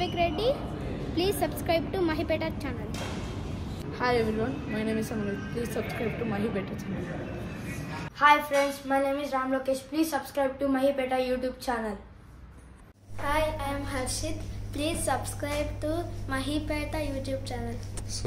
is Rutvik Reddy. Please subscribe to Mahipeta channel. Hi everyone, my name is Amal. Please subscribe to Mahi Better channel. Hi friends, my name is Ram Lokesh. Please subscribe to Mahi Beta YouTube channel. Hi, I am Harshit. Please subscribe to Mahipeta YouTube channel.